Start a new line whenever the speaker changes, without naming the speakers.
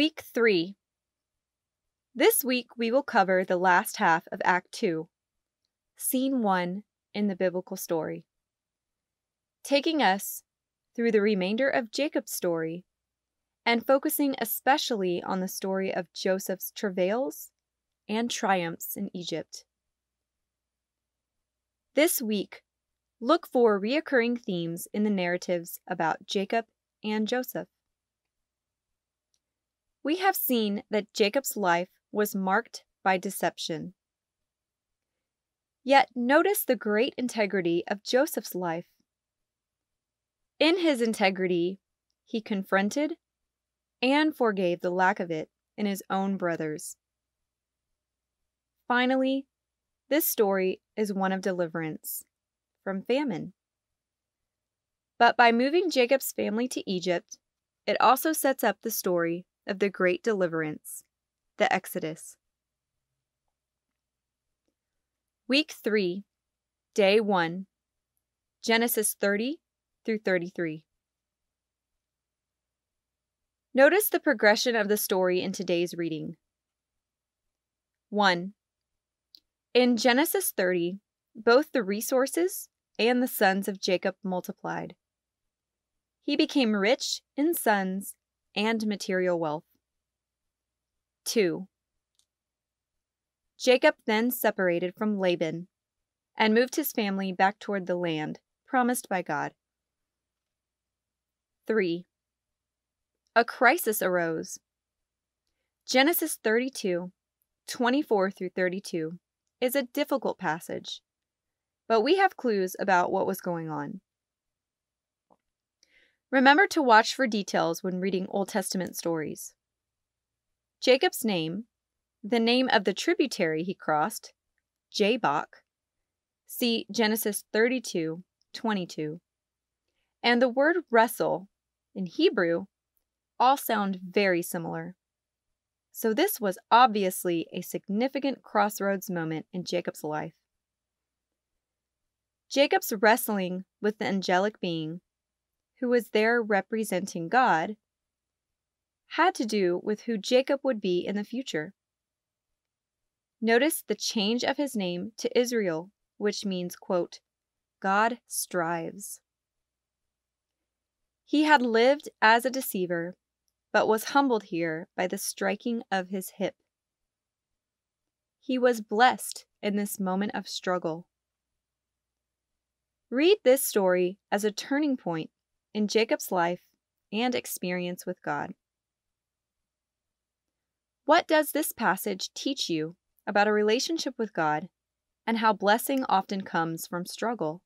Week 3 This week we will cover the last half of Act 2, Scene 1 in the biblical story, taking us through the remainder of Jacob's story and focusing especially on the story of Joseph's travails and triumphs in Egypt. This week, look for reoccurring themes in the narratives about Jacob and Joseph. We have seen that Jacob's life was marked by deception. Yet notice the great integrity of Joseph's life. In his integrity, he confronted and forgave the lack of it in his own brothers. Finally, this story is one of deliverance from famine. But by moving Jacob's family to Egypt, it also sets up the story of the great deliverance, the Exodus. Week 3, Day 1, Genesis 30 through 33. Notice the progression of the story in today's reading. 1. In Genesis 30, both the resources and the sons of Jacob multiplied. He became rich in sons and material wealth. 2. Jacob then separated from Laban and moved his family back toward the land promised by God. 3. A crisis arose. Genesis 32, 24 through 32 is a difficult passage, but we have clues about what was going on. Remember to watch for details when reading Old Testament stories. Jacob's name, the name of the tributary he crossed, Jabbok, see Genesis 32 22, and the word wrestle in Hebrew all sound very similar. So, this was obviously a significant crossroads moment in Jacob's life. Jacob's wrestling with the angelic being who was there representing God, had to do with who Jacob would be in the future. Notice the change of his name to Israel, which means, quote, God strives. He had lived as a deceiver, but was humbled here by the striking of his hip. He was blessed in this moment of struggle. Read this story as a turning point in Jacob's life and experience with God. What does this passage teach you about a relationship with God and how blessing often comes from struggle?